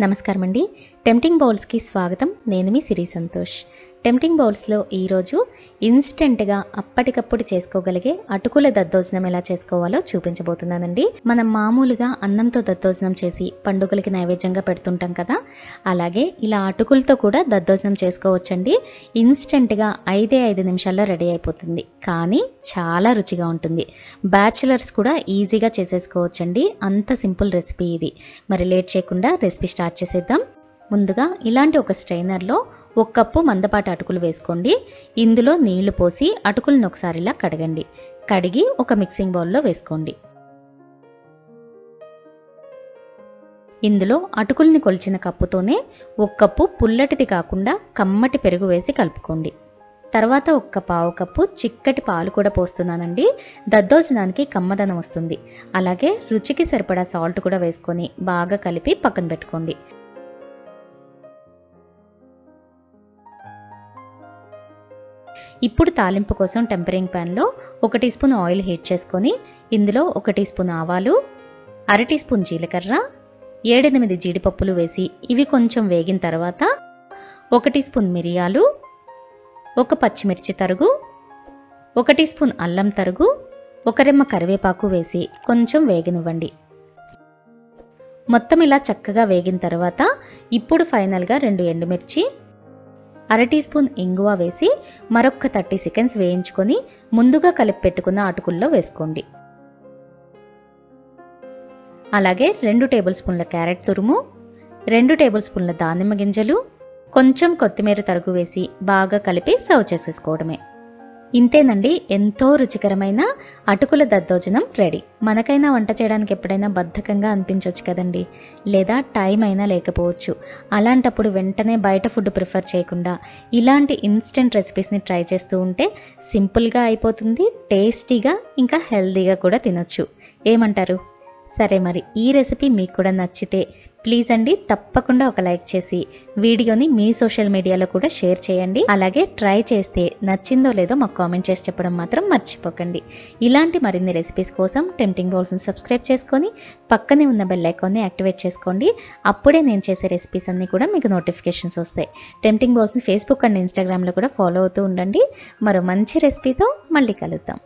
నమస్కారం అండి టెంప్టింగ్ బౌల్స్కి స్వాగతం. నేను మీ సిరి సంతోష్. టెంప్టింగ్ బౌల్స్లో ఈరోజు ఇన్స్టెంట్గా అప్పటికప్పుడు చేసుకోగలిగే అటుకుల దద్దోజనం ఎలా చేసుకోవాలో చూపించబోతున్నానండి. మనం మామూలుగా అన్నంతో దద్దోజనం చేసి పండుగలకి నైవేద్యంగా పెడుతుంటాం కదా. అలాగే ఇలా అటుకులతో కూడా దద్దోజనం చేసుకోవచ్చండి. ఇన్స్టెంట్గా ఐదే ఐదు నిమిషాల్లో రెడీ అయిపోతుంది. కానీ చాలా రుచిగా ఉంటుంది. బ్యాచిలర్స్ కూడా ఈజీగా చేసేసుకోవచ్చండి. అంత సింపుల్ రెసిపీ ఇది. మరి లేట్ చేయకుండా రెసిపీ స్టార్ట్ చేసేద్దాం. ముందుగా ఇలాంటి ఒక స్ట్రైనర్లో ఒక కప్పు మందపాటి అటుకులు వేసుకోండి. ఇందులో నీళ్ళు పోసి అటుకులను ఒకసారిలా కడగండి. కడిగి ఒక మిక్సింగ్ బౌల్లో వేసుకోండి. ఇందులో అటుకుల్ని కొలిచిన కప్పుతోనే ఒక కప్పు పుల్లటిది కాకుండా కమ్మటి పెరుగు వేసి కలుపుకోండి. తర్వాత ఒక్క పావు కప్పు చిక్కటి పాలు కూడా పోస్తున్నానండి. దద్దోజనానికి కమ్మదనం వస్తుంది. అలాగే రుచికి సరిపడా సాల్ట్ కూడా వేసుకొని బాగా కలిపి పక్కన పెట్టుకోండి. ఇప్పుడు తాలింపు కోసం టెంపరింగ్ ప్యాన్లో ఒక టీ స్పూన్ ఆయిల్ హీట్ చేసుకొని ఇందులో ఒక టీ స్పూన్ ఆవాలు అర టీ స్పూన్ జీలకర్ర ఏడెనిమిది జీడిపప్పులు వేసి ఇవి కొంచెం వేగిన తర్వాత ఒక టీ స్పూన్ మిరియాలు ఒక పచ్చిమిర్చి తరుగు ఒక టీ స్పూన్ అల్లం తరుగు ఒక రెమ్మ కరివేపాకు వేసి కొంచెం వేగనివ్వండి. మొత్తం ఇలా చక్కగా వేగిన తర్వాత ఇప్పుడు ఫైనల్గా రెండు ఎండుమిర్చి అర టీ స్పూన్ ఇంగువ వేసి మరొక థర్టీ సెకండ్స్ వేయించుకొని ముందుగా కలిపి పెట్టుకున్న అటుకుల్లో వేసుకోండి. అలాగే రెండు టేబుల్ స్పూన్ల క్యారెట్ తురుము రెండు టేబుల్ స్పూన్ల దానిమ్మ గింజలు కొంచెం కొత్తిమీర తరుగు వేసి బాగా కలిపి సర్వ్ చేసేసుకోవడమే. ఇంతేనండి ఎంతో రుచికరమైన అటుకుల దద్దోజనం రెడీ. మనకైనా వంట చేయడానికి ఎప్పుడైనా బద్ధకంగా అనిపించవచ్చు కదండి. లేదా టైం అయినా లేకపోవచ్చు. అలాంటప్పుడు వెంటనే బయట ఫుడ్ ప్రిఫర్ చేయకుండా ఇలాంటి ఇన్స్టెంట్ రెసిపీస్ని ట్రై చేస్తూ ఉంటే సింపుల్గా అయిపోతుంది టేస్టీగా ఇంకా హెల్తీగా కూడా తినొచ్చు. ఏమంటారు? సరే మరి ఈ రెసిపీ మీకు కూడా నచ్చితే ప్లీజ్ అండి తప్పకుండా ఒక లైక్ చేసి వీడియోని మీ సోషల్ మీడియాలో కూడా షేర్ చేయండి. అలాగే ట్రై చేస్తే నచ్చిందో లేదో మాకు కామెంట్ చేసి చెప్పడం మాత్రం మర్చిపోకండి. ఇలాంటి మరిన్ని రెసిపీస్ కోసం టెంప్టింగ్ బౌల్స్ని సబ్స్క్రైబ్ చేసుకొని పక్కనే ఉన్న బెల్ ఐకాన్ని యాక్టివేట్ చేసుకోండి. అప్పుడే నేను చేసే రెసిపీస్ అన్నీ కూడా మీకు నోటిఫికేషన్స్ వస్తాయి. టెంప్టింగ్ బౌల్స్ని ఫేస్బుక్ అండ్ ఇన్స్టాగ్రామ్లో కూడా ఫాలో అవుతూ ఉండండి. మరో మంచి రెసిపీతో మళ్ళీ కలుద్దాం.